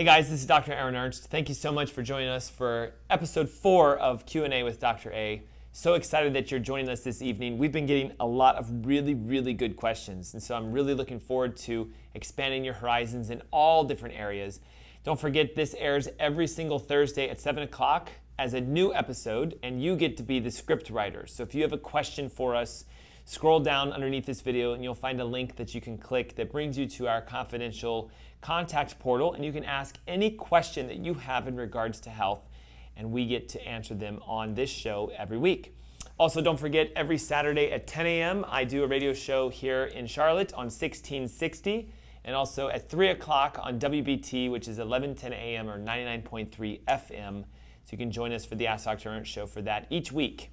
Hey guys, this is Dr. Aaron Ernst. Thank you so much for joining us for episode four of Q&A with Dr. A. So excited that you're joining us this evening. We've been getting a lot of really, really good questions, and so I'm really looking forward to expanding your horizons in all different areas. Don't forget, this airs every single Thursday at 7 o'clock as a new episode, and you get to be the script writer. So if you have a question for us, scroll down underneath this video and you'll find a link that you can click that brings you to our confidential contact portal, and you can ask any question that you have in regards to health, and we get to answer them on this show every week. Also, don't forget, every Saturday at 10 a.m., I do a radio show here in Charlotte on 1660, and also at 3 o'clock on WBT, which is 1110 a.m. or 99.3 FM. So you can join us for the Ask Dr. Ernst show for that each week.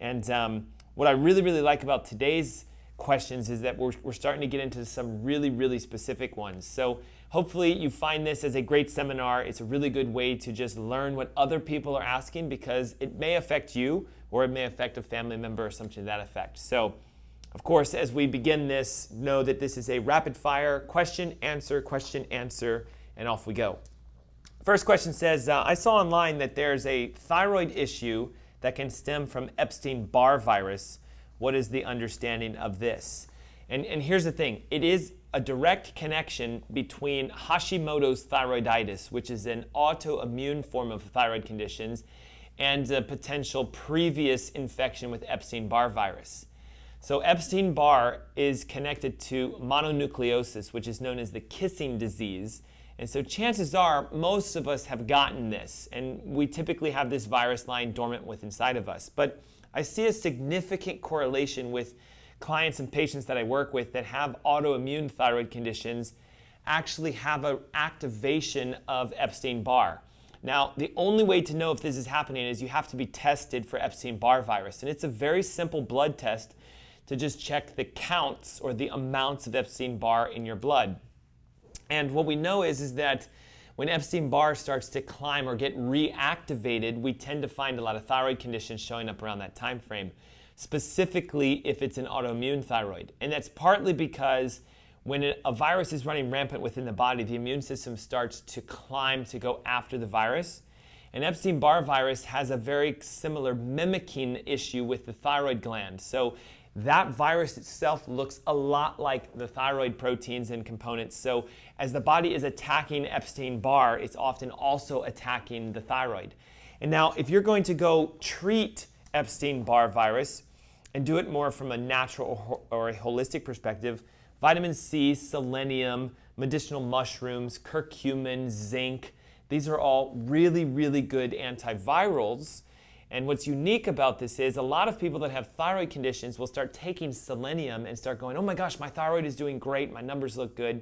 And um, what I really, really like about today's questions is that we're, we're starting to get into some really, really specific ones. So hopefully you find this as a great seminar. It's a really good way to just learn what other people are asking because it may affect you or it may affect a family member or something to that effect. So of course, as we begin this, know that this is a rapid fire question, answer, question, answer, and off we go. First question says uh, I saw online that there's a thyroid issue that can stem from Epstein Barr virus. What is the understanding of this? And, and here's the thing it is a direct connection between Hashimoto's thyroiditis, which is an autoimmune form of thyroid conditions, and a potential previous infection with Epstein Barr virus. So, Epstein Barr is connected to mononucleosis, which is known as the kissing disease. And so, chances are most of us have gotten this, and we typically have this virus lying dormant within inside of us. But I see a significant correlation with clients and patients that I work with that have autoimmune thyroid conditions actually have an activation of Epstein Barr. Now, the only way to know if this is happening is you have to be tested for Epstein Barr virus. And it's a very simple blood test to just check the counts or the amounts of Epstein Barr in your blood. And what we know is, is that when Epstein Barr starts to climb or get reactivated, we tend to find a lot of thyroid conditions showing up around that time frame, specifically if it's an autoimmune thyroid. And that's partly because when a virus is running rampant within the body, the immune system starts to climb to go after the virus. And Epstein Barr virus has a very similar mimicking issue with the thyroid gland. So that virus itself looks a lot like the thyroid proteins and components. So, as the body is attacking Epstein Barr, it's often also attacking the thyroid. And now, if you're going to go treat Epstein Barr virus and do it more from a natural or a holistic perspective, vitamin C, selenium, medicinal mushrooms, curcumin, zinc, these are all really, really good antivirals. And what's unique about this is a lot of people that have thyroid conditions will start taking selenium and start going, oh my gosh, my thyroid is doing great, my numbers look good.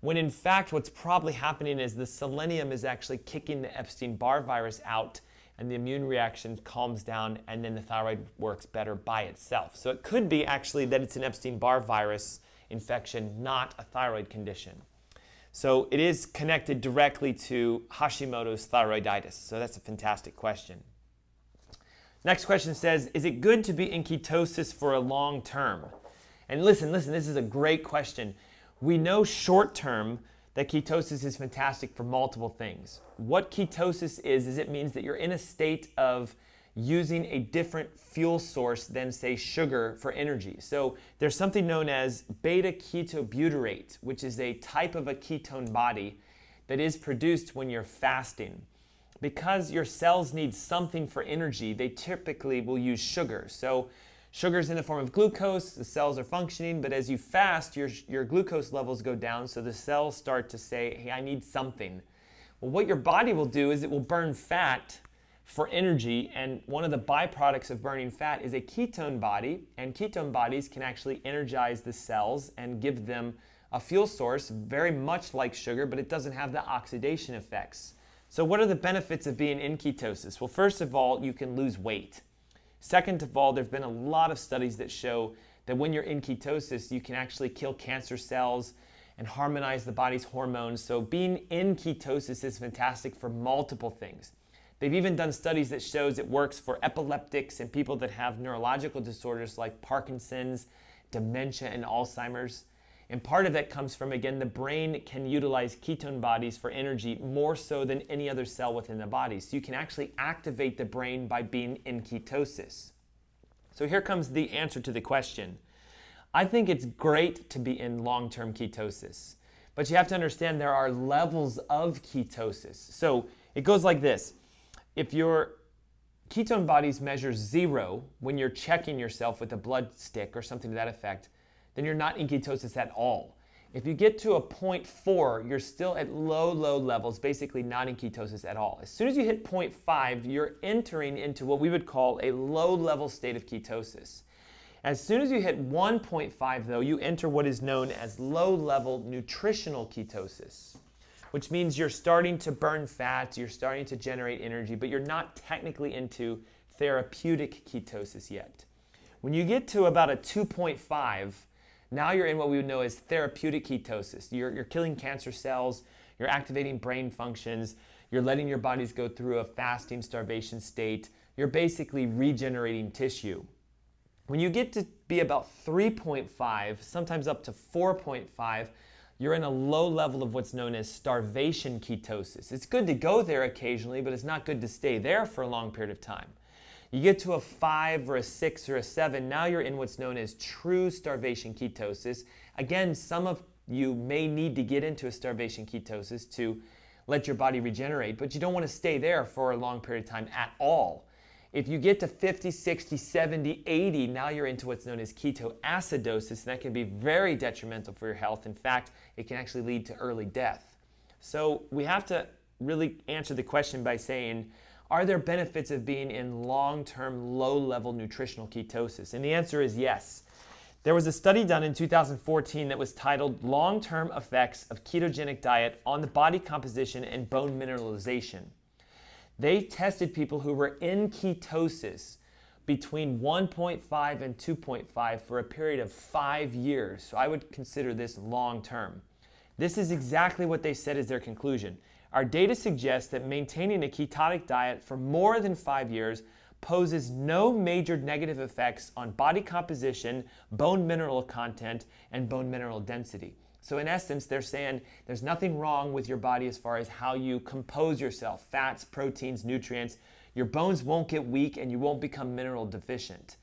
When in fact, what's probably happening is the selenium is actually kicking the Epstein Barr virus out and the immune reaction calms down and then the thyroid works better by itself. So it could be actually that it's an Epstein Barr virus infection, not a thyroid condition. So it is connected directly to Hashimoto's thyroiditis. So that's a fantastic question. Next question says, is it good to be in ketosis for a long term? And listen, listen, this is a great question. We know short term that ketosis is fantastic for multiple things. What ketosis is, is it means that you're in a state of using a different fuel source than, say, sugar for energy. So there's something known as beta ketobutyrate, which is a type of a ketone body that is produced when you're fasting because your cells need something for energy, they typically will use sugar. So sugar is in the form of glucose, the cells are functioning, but as you fast, your, your glucose levels go down, so the cells start to say, hey, I need something. Well, what your body will do is it will burn fat for energy, and one of the byproducts of burning fat is a ketone body, and ketone bodies can actually energize the cells and give them a fuel source very much like sugar, but it doesn't have the oxidation effects. So, what are the benefits of being in ketosis? Well, first of all, you can lose weight. Second of all, there have been a lot of studies that show that when you're in ketosis, you can actually kill cancer cells and harmonize the body's hormones. So, being in ketosis is fantastic for multiple things. They've even done studies that shows it works for epileptics and people that have neurological disorders like Parkinson's, dementia, and Alzheimer's. And part of that comes from, again, the brain can utilize ketone bodies for energy more so than any other cell within the body. So you can actually activate the brain by being in ketosis. So here comes the answer to the question. I think it's great to be in long term ketosis, but you have to understand there are levels of ketosis. So it goes like this if your ketone bodies measure zero when you're checking yourself with a blood stick or something to that effect, then you're not in ketosis at all. If you get to a 0.4, you're still at low, low levels, basically not in ketosis at all. As soon as you hit 0.5, you're entering into what we would call a low level state of ketosis. As soon as you hit 1.5, though, you enter what is known as low level nutritional ketosis, which means you're starting to burn fat, you're starting to generate energy, but you're not technically into therapeutic ketosis yet. When you get to about a 2.5, now you're in what we would know as therapeutic ketosis. You're, you're killing cancer cells, you're activating brain functions, you're letting your bodies go through a fasting starvation state, you're basically regenerating tissue. When you get to be about 3.5, sometimes up to 4.5, you're in a low level of what's known as starvation ketosis. It's good to go there occasionally, but it's not good to stay there for a long period of time. You get to a five or a six or a seven, now you're in what's known as true starvation ketosis. Again, some of you may need to get into a starvation ketosis to let your body regenerate, but you don't want to stay there for a long period of time at all. If you get to 50, 60, 70, 80, now you're into what's known as ketoacidosis, and that can be very detrimental for your health. In fact, it can actually lead to early death. So we have to really answer the question by saying, are there benefits of being in long term, low level nutritional ketosis? And the answer is yes. There was a study done in 2014 that was titled Long Term Effects of Ketogenic Diet on the Body Composition and Bone Mineralization. They tested people who were in ketosis between 1.5 and 2.5 for a period of five years. So I would consider this long term. This is exactly what they said is their conclusion. Our data suggests that maintaining a ketonic diet for more than five years poses no major negative effects on body composition, bone mineral content, and bone mineral density. So, in essence, they're saying there's nothing wrong with your body as far as how you compose yourself fats, proteins, nutrients. Your bones won't get weak and you won't become mineral deficient.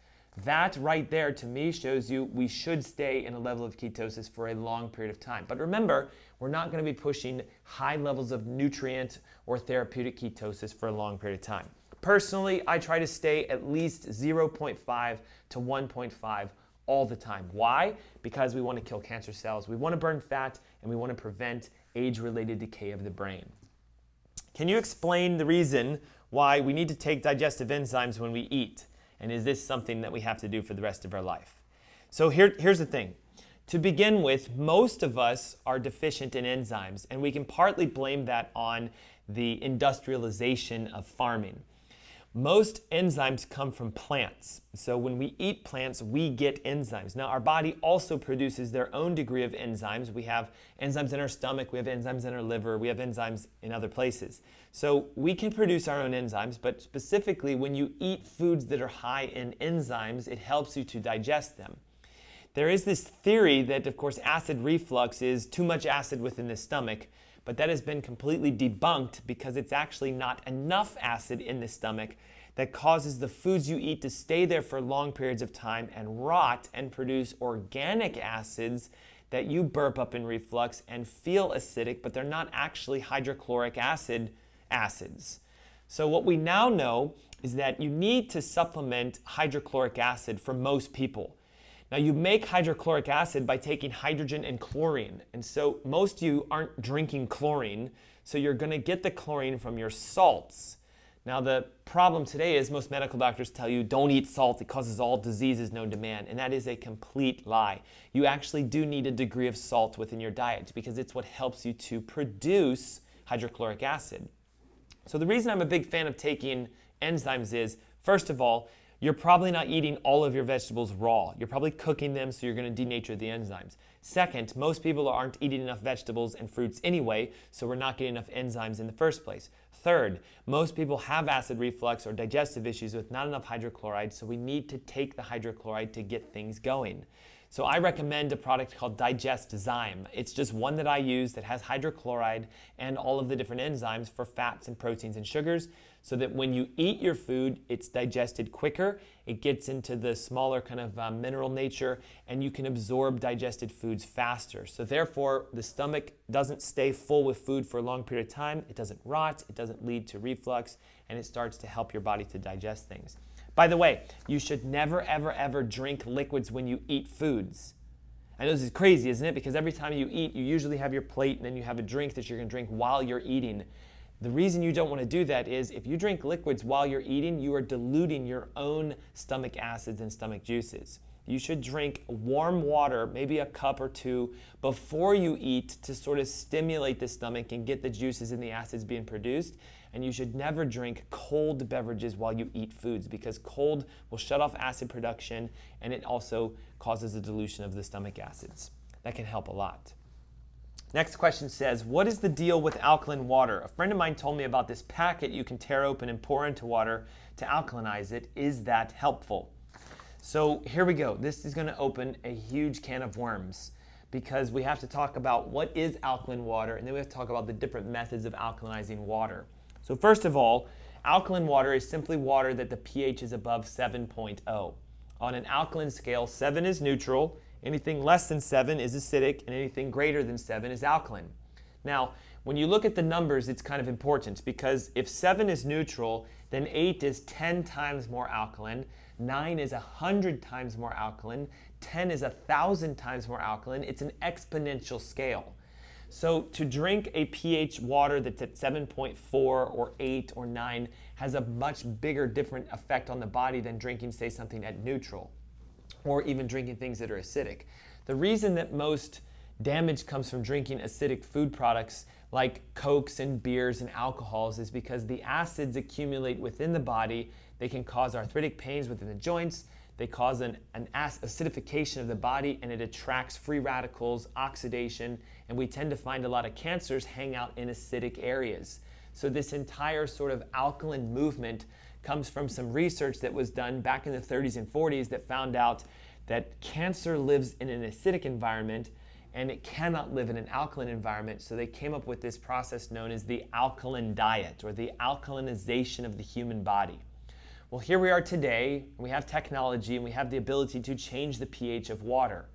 That right there to me shows you we should stay in a level of ketosis for a long period of time. But remember, we're not going to be pushing high levels of nutrient or therapeutic ketosis for a long period of time. Personally, I try to stay at least 0.5 to 1.5 all the time. Why? Because we want to kill cancer cells, we want to burn fat, and we want to prevent age related decay of the brain. Can you explain the reason why we need to take digestive enzymes when we eat? And is this something that we have to do for the rest of our life? So here, here's the thing. To begin with, most of us are deficient in enzymes, and we can partly blame that on the industrialization of farming. Most enzymes come from plants. So when we eat plants, we get enzymes. Now, our body also produces their own degree of enzymes. We have enzymes in our stomach, we have enzymes in our liver, we have enzymes in other places. So we can produce our own enzymes, but specifically when you eat foods that are high in enzymes, it helps you to digest them. There is this theory that, of course, acid reflux is too much acid within the stomach, but that has been completely debunked because it's actually not enough acid in the stomach that causes the foods you eat to stay there for long periods of time and rot and produce organic acids that you burp up in reflux and feel acidic, but they're not actually hydrochloric acid acids. So, what we now know is that you need to supplement hydrochloric acid for most people. Now, you make hydrochloric acid by taking hydrogen and chlorine. And so, most of you aren't drinking chlorine, so you're going to get the chlorine from your salts. Now, the problem today is most medical doctors tell you don't eat salt, it causes all diseases known to man. And that is a complete lie. You actually do need a degree of salt within your diet because it's what helps you to produce hydrochloric acid. So, the reason I'm a big fan of taking enzymes is, first of all, you're probably not eating all of your vegetables raw. You're probably cooking them, so you're going to denature the enzymes. Second, most people aren't eating enough vegetables and fruits anyway, so we're not getting enough enzymes in the first place. Third, most people have acid reflux or digestive issues with not enough hydrochloride, so we need to take the hydrochloride to get things going. So I recommend a product called Digest Zyme. It's just one that I use that has hydrochloride and all of the different enzymes for fats and proteins and sugars so that when you eat your food, it's digested quicker, it gets into the smaller kind of uh, mineral nature, and you can absorb digested foods faster. So therefore, the stomach doesn't stay full with food for a long period of time, it doesn't rot, it doesn't lead to reflux, and it starts to help your body to digest things. By the way, you should never, ever, ever drink liquids when you eat foods. I know this is crazy, isn't it? Because every time you eat, you usually have your plate and then you have a drink that you're to drink while you're eating. The reason you don't want to do that is if you drink liquids while you're eating, you are diluting your own stomach acids and stomach juices. You should drink warm water, maybe a cup or two, before you eat to sort of stimulate the stomach and get the juices and the acids being produced. And you should never drink cold beverages while you eat foods because cold will shut off acid production and it also causes a dilution of the stomach acids. That can help a lot. Next question says, What is the deal with alkaline water? A friend of mine told me about this packet you can tear open and pour into water to alkalinize it. Is that helpful? So here we go. This is going to open a huge can of worms because we have to talk about what is alkaline water and then we have to talk about the different methods of alkalinizing water. So first of all, alkaline water is simply water that the pH is above 7.0. On an alkaline scale, 7 is neutral, anything less than 7 is acidic, and anything greater than 7 is alkaline. Now, when you look at the numbers, it's kind of important because if 7 is neutral, then 8 is 10 times more alkaline, 9 is 100 times more alkaline, 10 is 1,000 times more alkaline. It's an exponential scale. So to drink a pH water that's at 7.4 or 8 or 9 has a much bigger different effect on the body than drinking say something at neutral or even drinking things that are acidic. The reason that most damage comes from drinking acidic food products like cokes and beers and alcohols is because the acids accumulate within the body. They can cause arthritic pains within the joints. They cause an, an acidification of the body and it attracts free radicals, oxidation, and we tend to find a lot of cancers hang out in acidic areas. So, this entire sort of alkaline movement comes from some research that was done back in the 30s and 40s that found out that cancer lives in an acidic environment and it cannot live in an alkaline environment. So they came up with this process known as the alkaline diet or the alkalinization of the human body. Well, here we are today, we have technology and we have the ability to change the pH of water.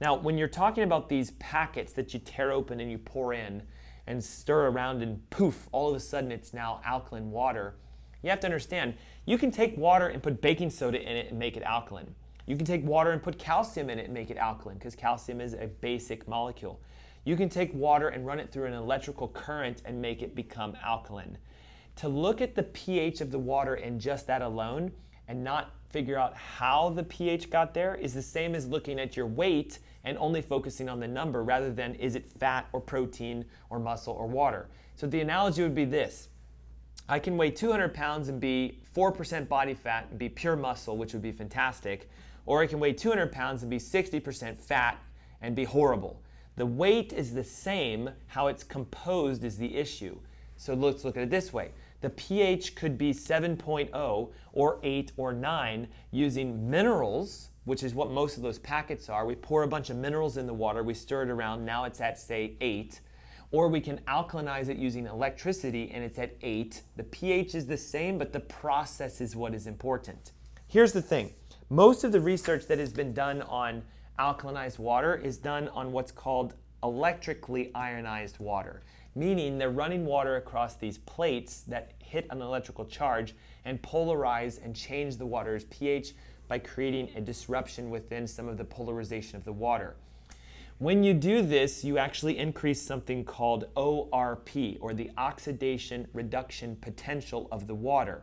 Now, when you're talking about these packets that you tear open and you pour in and stir around and poof, all of a sudden it's now alkaline water, you have to understand you can take water and put baking soda in it and make it alkaline. You can take water and put calcium in it and make it alkaline because calcium is a basic molecule. You can take water and run it through an electrical current and make it become alkaline. To look at the pH of the water and just that alone and not figure out how the pH got there is the same as looking at your weight and only focusing on the number rather than is it fat or protein or muscle or water. So the analogy would be this I can weigh 200 pounds and be 4% body fat and be pure muscle, which would be fantastic, or I can weigh 200 pounds and be 60% fat and be horrible. The weight is the same, how it's composed is the issue. So let's look at it this way. The pH could be 7.0 or 8 or 9 using minerals, which is what most of those packets are. We pour a bunch of minerals in the water, we stir it around, now it's at, say, 8. Or we can alkalinize it using electricity and it's at 8. The pH is the same, but the process is what is important. Here's the thing most of the research that has been done on alkalinized water is done on what's called electrically ionized water, meaning they're running water across these plates that hit an electrical charge and polarize and change the water's pH by creating a disruption within some of the polarization of the water. When you do this, you actually increase something called ORP, or the oxidation reduction potential of the water.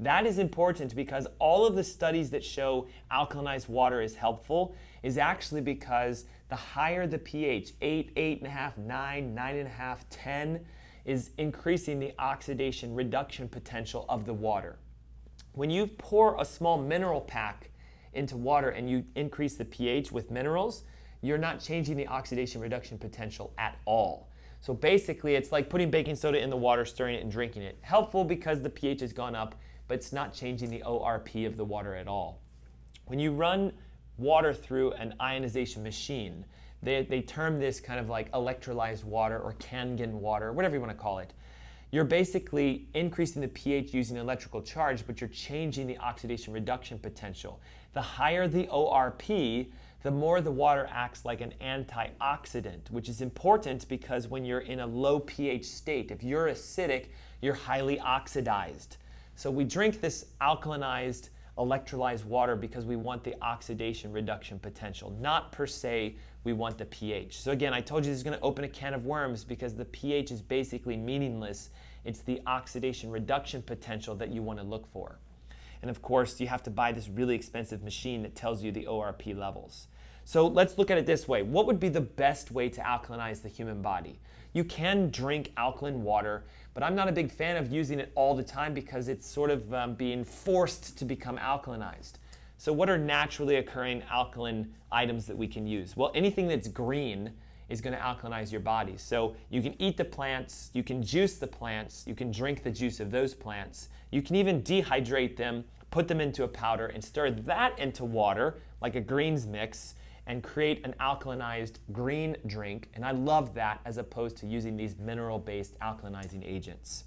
That is important because all of the studies that show alkalinized water is helpful is actually because the higher the pH, 8, 8.5, 9, 9.5, 10, is increasing the oxidation reduction potential of the water. When you pour a small mineral pack into water and you increase the pH with minerals, you're not changing the oxidation reduction potential at all. So basically, it's like putting baking soda in the water, stirring it, and drinking it. Helpful because the pH has gone up, but it's not changing the ORP of the water at all. When you run water through an ionization machine, they, they term this kind of like electrolyzed water or Kangen water, whatever you want to call it. You're basically increasing the pH using electrical charge, but you're changing the oxidation reduction potential. The higher the ORP, the more the water acts like an antioxidant, which is important because when you're in a low pH state, if you're acidic, you're highly oxidized. So we drink this alkalinized, electrolyzed water because we want the oxidation reduction potential, not per se we want the pH. So again, I told you this is going to open a can of worms because the pH is basically meaningless. It's the oxidation reduction potential that you want to look for. And of course, you have to buy this really expensive machine that tells you the ORP levels. So let's look at it this way. What would be the best way to alkalinize the human body? You can drink alkaline water, but I'm not a big fan of using it all the time because it's sort of um, being forced to become alkalinized. So what are naturally occurring alkaline items that we can use? Well, anything that's green is going to alkalinize your body. So you can eat the plants, you can juice the plants, you can drink the juice of those plants, you can even dehydrate them, put them into a powder, and stir that into water like a greens mix and create an alkalinized green drink. And I love that as opposed to using these mineral based alkalinizing agents.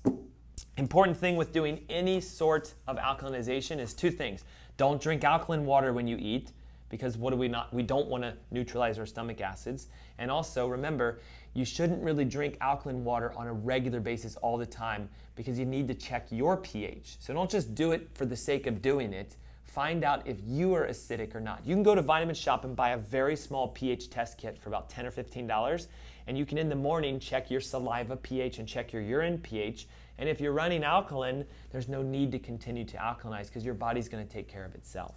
Important thing with doing any sort of alkalinization is two things. Don't drink alkaline water when you eat because what do we not we don't want to neutralize our stomach acids. And also remember, you shouldn't really drink alkaline water on a regular basis all the time because you need to check your pH. So don't just do it for the sake of doing it. Find out if you are acidic or not. You can go to Vitamin Shoppe and buy a very small pH test kit for about 10 or 15 dollars and you can in the morning check your saliva pH and check your urine pH and if you're running alkaline, there's no need to continue to alkalinize because your body's going to take care of itself.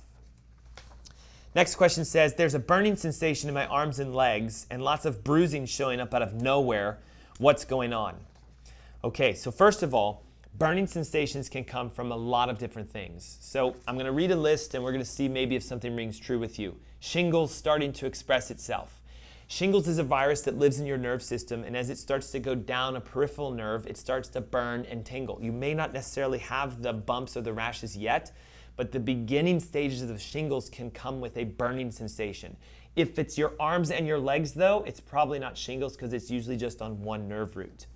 Next question says There's a burning sensation in my arms and legs and lots of bruising showing up out of nowhere. What's going on? Okay, so first of all, burning sensations can come from a lot of different things. So I'm going to read a list and we're going to see maybe if something rings true with you. Shingles starting to express itself. Shingles is a virus that lives in your nerve system, and as it starts to go down a peripheral nerve, it starts to burn and tingle. You may not necessarily have the bumps or the rashes yet, but the beginning stages of shingles can come with a burning sensation. If it's your arms and your legs, though, it's probably not shingles because it's usually just on one nerve root.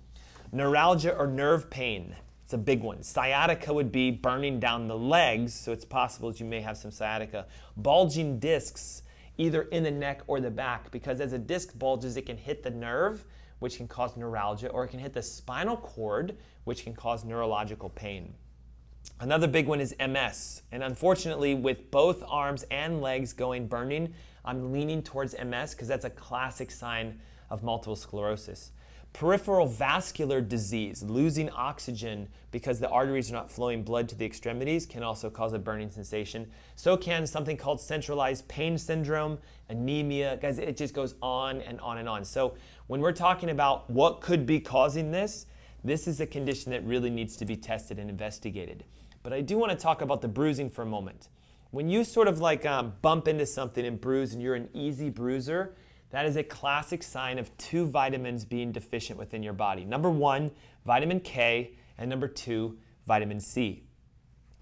Neuralgia or nerve pain, it's a big one. Sciatica would be burning down the legs, so it's possible that you may have some sciatica. Bulging discs, either in the neck or the back because as a disc bulges, it can hit the nerve, which can cause neuralgia, or it can hit the spinal cord, which can cause neurological pain. Another big one is MS. And unfortunately, with both arms and legs going burning, I'm leaning towards MS because that's a classic sign of multiple sclerosis. Peripheral vascular disease, losing oxygen because the arteries are not flowing blood to the extremities, can also cause a burning sensation. So can something called centralized pain syndrome, anemia. Guys, it just goes on and on and on. So when we're talking about what could be causing this, this is a condition that really needs to be tested and investigated. But I do want to talk about the bruising for a moment. When you sort of like um, bump into something and bruise and you're an easy bruiser, that is a classic sign of two vitamins being deficient within your body. Number one, vitamin K, and number two, vitamin C.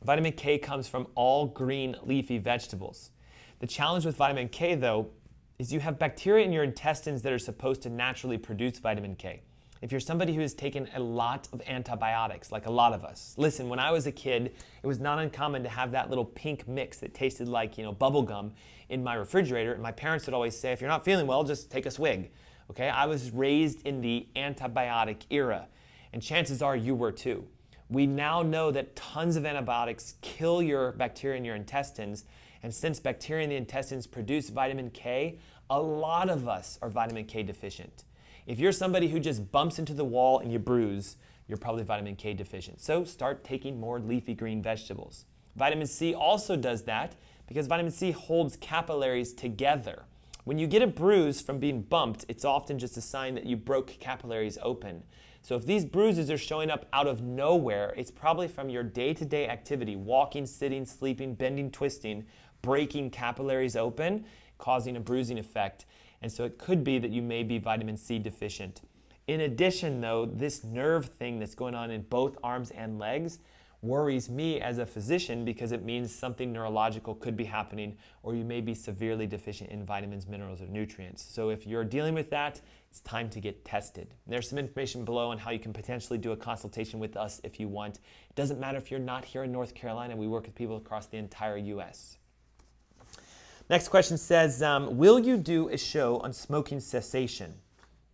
Vitamin K comes from all green leafy vegetables. The challenge with vitamin K, though, is you have bacteria in your intestines that are supposed to naturally produce vitamin K. If you're somebody who has taken a lot of antibiotics, like a lot of us, listen, when I was a kid, it was not uncommon to have that little pink mix that tasted like, you know, bubble gum in my refrigerator. And my parents would always say, if you're not feeling well, just take a swig. Okay, I was raised in the antibiotic era, and chances are you were too. We now know that tons of antibiotics kill your bacteria in your intestines, and since bacteria in the intestines produce vitamin K, a lot of us are vitamin K deficient. If you're somebody who just bumps into the wall and you bruise, you're probably vitamin K deficient. So start taking more leafy green vegetables. Vitamin C also does that because vitamin C holds capillaries together. When you get a bruise from being bumped, it's often just a sign that you broke capillaries open. So if these bruises are showing up out of nowhere, it's probably from your day to day activity walking, sitting, sleeping, bending, twisting, breaking capillaries open, causing a bruising effect. And so it could be that you may be vitamin C deficient. In addition, though, this nerve thing that's going on in both arms and legs worries me as a physician because it means something neurological could be happening or you may be severely deficient in vitamins, minerals, or nutrients. So if you're dealing with that, it's time to get tested. There's some information below on how you can potentially do a consultation with us if you want. It doesn't matter if you're not here in North Carolina, we work with people across the entire US. Next question says um, Will you do a show on smoking cessation?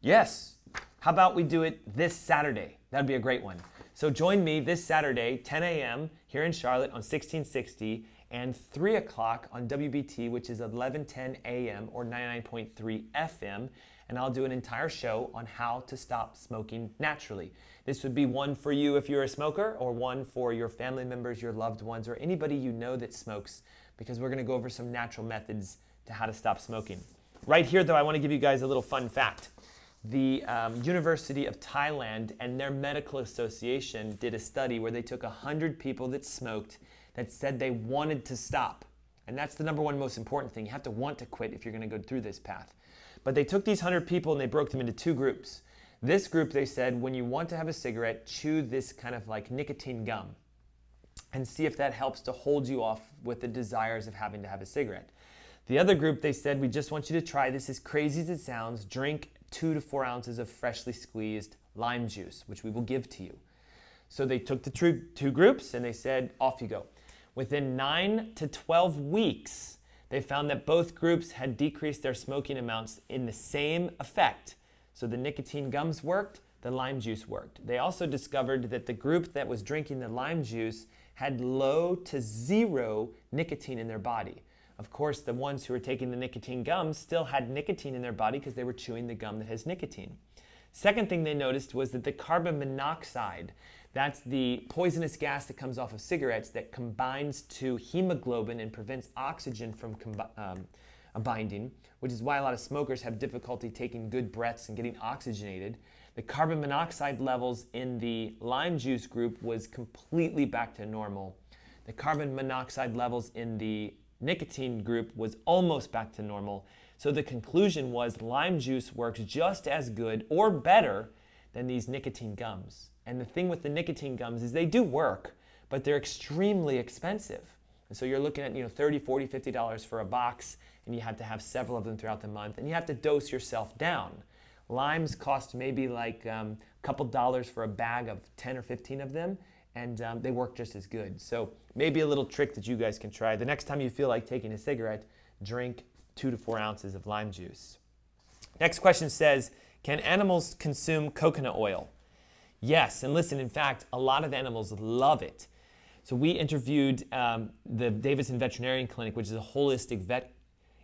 Yes. How about we do it this Saturday? That'd be a great one. So join me this Saturday, 10 a.m. here in Charlotte on 1660 and 3 o'clock on WBT, which is 1110 a.m. or 99.3 FM. And I'll do an entire show on how to stop smoking naturally. This would be one for you if you're a smoker, or one for your family members, your loved ones, or anybody you know that smokes, because we're gonna go over some natural methods to how to stop smoking. Right here, though, I wanna give you guys a little fun fact the um, University of Thailand and their medical association did a study where they took 100 people that smoked that said they wanted to stop. And that's the number one most important thing. You have to want to quit if you're going to go through this path. But they took these 100 people and they broke them into two groups. This group, they said, when you want to have a cigarette, chew this kind of like nicotine gum and see if that helps to hold you off with the desires of having to have a cigarette. The other group, they said, we just want you to try this as crazy as it sounds. Drink two to four ounces of freshly squeezed lime juice, which we will give to you. So they took the two, groups and they said, off you go. Within 9 to 12 weeks, they found that both groups had decreased their smoking amounts in the same effect. So the nicotine gums worked, the lime juice worked. They also discovered that the group that was drinking the lime juice had low to zero nicotine in their body. Of course, the ones who were taking the nicotine gums still had nicotine in their body because they were chewing the gum that has nicotine. Second thing they noticed was that the carbon monoxide, that's the poisonous gas that comes off of cigarettes that combines to hemoglobin and prevents oxygen from um, binding, which is why a lot of smokers have difficulty taking good breaths and getting oxygenated. The carbon monoxide levels in the lime juice group was completely back to normal. The carbon monoxide levels in the nicotine group was almost back to normal. So the conclusion was lime juice works just as good or better than these nicotine gums. And the thing with the nicotine gums is they do work, but they're extremely expensive. And so you're looking at, you know, 30, 40, 50 dollars for a box and you have to have several of them throughout the month and you have to dose yourself down. Limes cost maybe like um, a couple dollars for a bag of 10 or 15 of them and um, they work just as good. So maybe a little trick that you guys can try. The next time you feel like taking a cigarette, drink two to four ounces of lime juice. Next question says, can animals consume coconut oil? Yes, and listen, in fact, a lot of animals love it. So we interviewed um, the Davidson Veterinarian Clinic, which is a holistic vet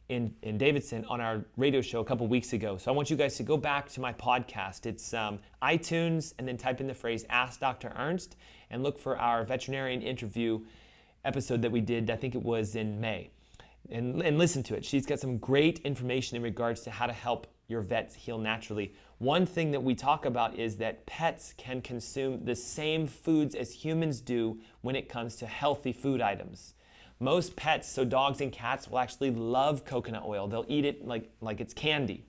in, in Davidson on our radio show a couple weeks ago. So I want you guys to go back to my podcast. It's um, iTunes and then type in the phrase Ask Dr. Ernst and look for our veterinarian interview episode that we did, I think it was in May. And, and listen to it. She's got some great information in regards to how to help your vets heal naturally. One thing that we talk about is that pets can consume the same foods as humans do when it comes to healthy food items. Most pets, so dogs and cats, will actually love coconut oil. They'll eat it like, like it's candy.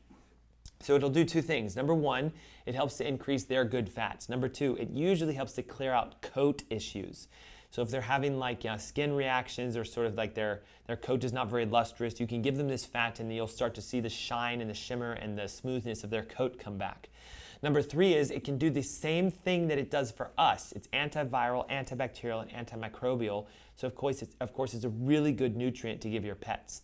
So it'll do two things. Number one, it helps to increase their good fats. Number two, it usually helps to clear out coat issues. So if they're having like you know, skin reactions or sort of like their, their coat is not very lustrous, you can give them this fat and you'll start to see the shine and the shimmer and the smoothness of their coat come back. Number three is it can do the same thing that it does for us. It's antiviral, antibacterial, and antimicrobial. So of course, it's, of course, it's a really good nutrient to give your pets.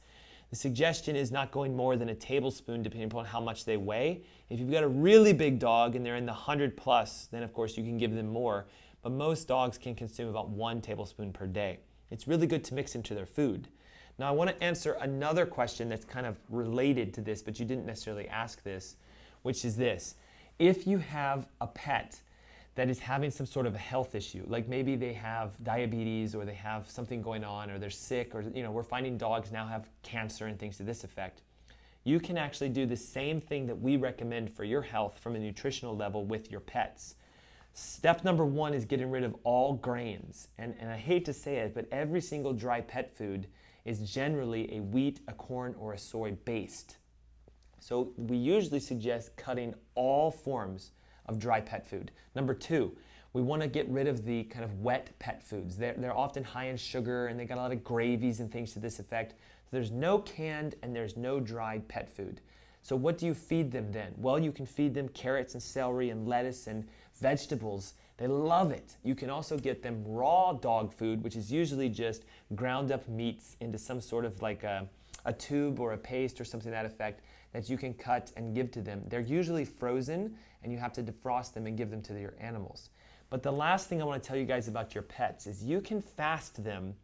The suggestion is not going more than a tablespoon depending upon how much they weigh. If you've got a really big dog and they're in the 100 plus, then of course you can give them more. But most dogs can consume about one tablespoon per day. It's really good to mix into their food. Now I want to answer another question that's kind of related to this, but you didn't necessarily ask this, which is this. If you have a pet that is having some sort of a health issue, like maybe they have diabetes or they have something going on or they're sick or you know, we're finding dogs now have cancer and things to this effect. you can actually do the same thing that we recommend for your health from a nutritional level with your pets. Step number one is getting rid of all grains. And, and I hate to say it, but every single dry pet food is generally a wheat, a corn, or a soy based. So we usually suggest cutting all forms of dry pet food. Number two, we want to get rid of the kind of wet pet foods. They're, they're often high in sugar and they got a lot of gravies and things to this effect. So there's no canned and there's no dried pet food. So what do you feed them then? Well, you can feed them carrots and celery and lettuce and vegetables. They love it. You can also get them raw dog food, which is usually just ground up meats into some sort of like a, a tube or a paste or something to that effect that you can cut and give to them. They're usually frozen and you have to defrost them and give them to your animals. But the last thing I want to tell you guys about your pets is you can fast them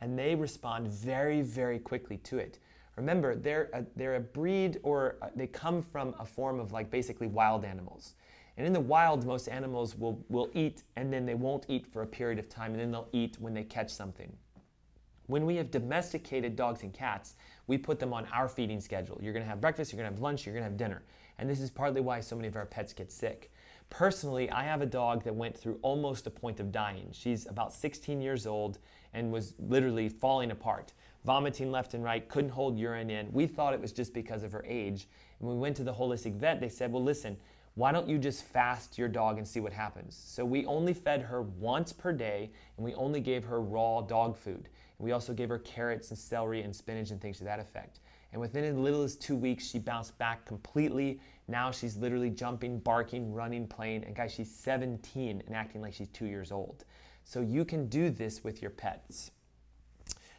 and they respond very, very quickly to it. Remember, they're a, they're a breed or uh, they come from a form of like basically wild animals. And in the wild, most animals will, will eat and then they won't eat for a period of time and then they'll eat when they catch something. When we have domesticated dogs and cats, we put them on our feeding schedule. You're gonna have breakfast, you're gonna have lunch, you're gonna have dinner. And this is partly why so many of our pets get sick. Personally, I have a dog that went through almost a point of dying. She's about 16 years old and was literally falling apart, vomiting left and right, couldn't hold urine in. We thought it was just because of her age. And we went to the holistic vet. They said, well, listen, why don't you just fast your dog and see what happens? So we only fed her once per day and we only gave her raw dog food. We also gave her carrots and celery and spinach and things to that effect. And within as little as two weeks, she bounced back completely. Now she's literally jumping, barking, running, playing. And guys, she's 17 and acting like she's two years old. So you can do this with your pets.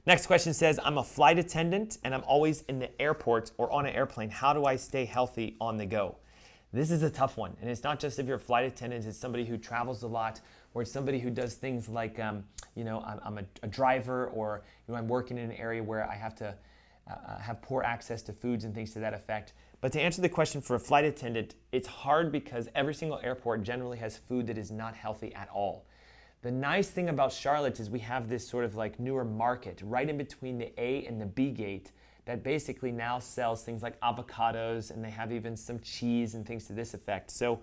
Next question says, I'm a flight attendant and I'm always in the airport or on an airplane. How do I stay healthy on the go? This is a tough one. And it's not just if you're a flight attendant, it's somebody who travels a lot or it's somebody who does things like, um, you know, I'm, I'm a, a, driver or you know, I'm working in an area where I have to uh, uh, have poor access to foods and things to that effect. But to answer the question for a flight attendant, it's hard because every single airport generally has food that is not healthy at all. The nice thing about Charlotte is we have this sort of like newer market right in between the A and the B gate that basically now sells things like avocados and they have even some cheese and things to this effect. So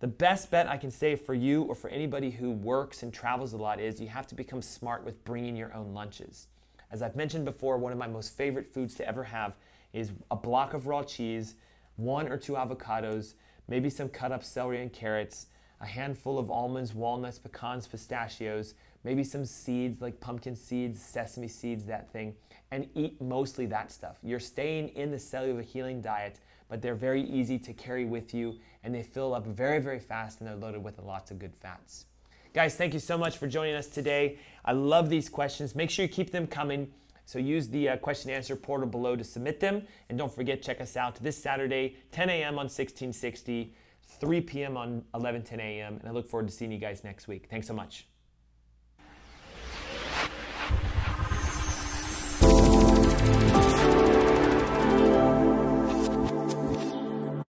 the best bet I can say for you or for anybody who works and travels a lot is you have to become smart with bringing your own lunches. As I've mentioned before, one of my most favorite foods to ever have is a block of raw cheese, one or two avocados, maybe some cut up celery and carrots, a handful of almonds, walnuts, pecans, pistachios, maybe some seeds like pumpkin seeds, sesame seeds, that thing and eat mostly that stuff. You're staying in the cellular healing diet, but they're very easy to carry with you and they fill up very, very fast and they're loaded with lots of good fats. Guys, thank you so much for joining us today. I love these questions. Make sure you keep them coming. So use the uh, question answer portal below to submit them. And don't forget, check us out this Saturday, 10 a.m. on 1660, 3 p.m. on 1110 a.m. And I look forward to seeing you guys next week. Thanks so much.